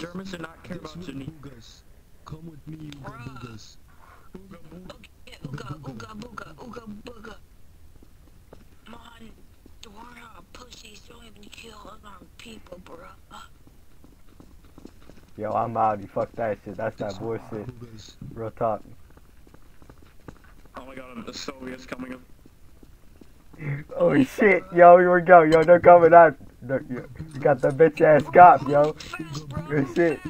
Germans do not care This about with Geneva. Boogas. Come with me, Ooga Bruh. Boogas. Ooga Booga. Okay, ooga, ooga, booga, ooga, booga. Man, Dora, pussies don't even kill unarmed people, bruh. Yo, I'm out. Fuck that shit. That's that bullshit. Boogas. Real talk. Oh my god, the Soviets coming up. Oh shit, yo, here we go. Yo, they're coming out. You, got the bitch ass cop, yo. Good shit.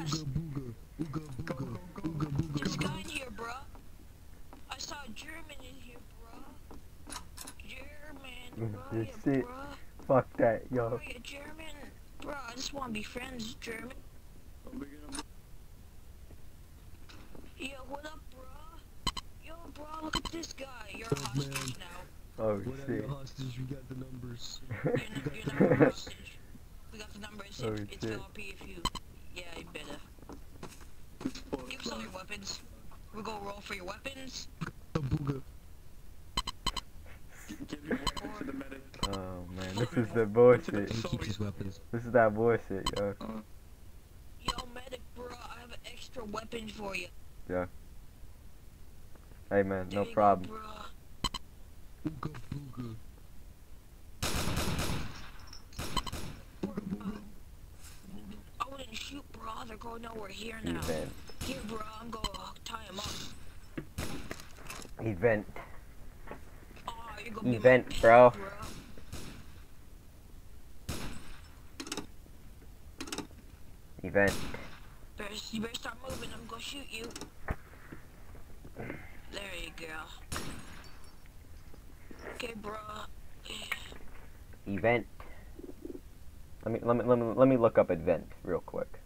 Good shit. Fuck that, yo. Oh, yeah, German. Bro, I just want to be friends, German. Yo, what up, bro? Yo, bro, look at this guy. You're a hostage now. Oh What are shit. your hostage? We got the numbers. You're, n- you're not a hostage. We got the numbers. Oh, it's shit. VLP if you. Oh, yeah, you better. Give us all your weapons. We go roll for your weapons. Ooga Booga. Give your weapons to the medic. Oh man, this is the bullshit. He keeps his weapons. This is that bullshit, yo. Yo, medic, bro, I have extra weapons for you. Yeah. Hey man, There no problem. Go, bro. Ooga Booga. I wouldn't shoot, bro. They're going nowhere here now. Event. Here, bro, I'm gonna tie him up. Event. Oh, Event, pet, bro. Event. Better, you better start moving. I'm gonna shoot you. There you go. Okay, bro. Event. Let me let me let me let me look up event real quick.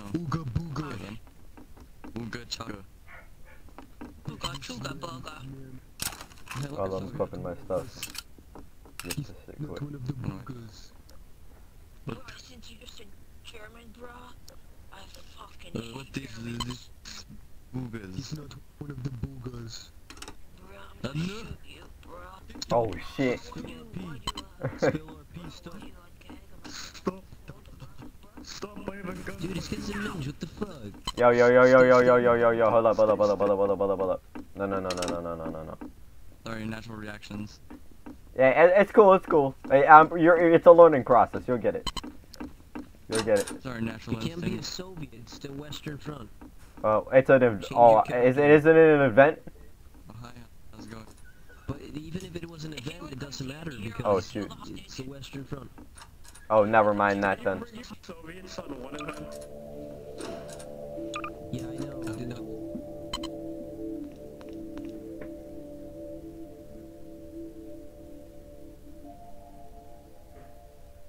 Oh. Ooga booga. Again. Ooga chugga. Ooga chugga booga. While I'm popping my stuff. Just He's not one of the boogers. What? Why isn't you just a German, bro? I fucking uh, hate What is this? Boogers. He's not one of the boogers. Bro, I'm gonna shoot you, bro. Oh shit. Spill our pee stuff. Dude, this kid's a. What the fuck? Yo yo yo yo yo yo yo yo yo hold up hold up hold up hold up hold up hold up hold up. No no no no no no no no no. Sorry, natural reactions. Yeah, it, it's cool, it's cool. Hey, um, you're, it's a learning process. You'll get it. You'll get it. Sorry, natural You can't be a. Soviet. It's the Western Front. Oh, it's an ev- Change oh, your is it isn't it an event? Oh, hi, how's it going? But even if it was an event, it doesn't matter because Oh, shoot. it's the Western Front. Oh, never mind that then. Soviets on one event. Yeah, I know. I know.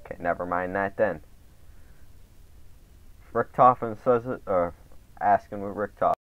Okay, never mind that then. Richthofen says it, or asking with Richthofen.